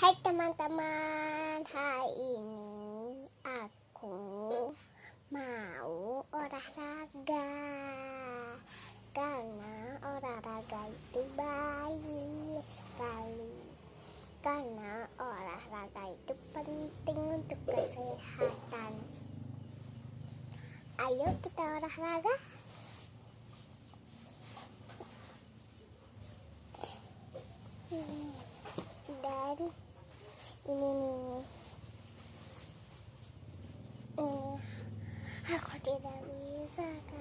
Hai teman-teman, hari ini aku mau olahraga. Karena olahraga itu baik sekali. Karena olahraga itu penting untuk kesehatan. Ayo kita olahraga. Dan ini nih ini. Ini. Aku tidak bisa kan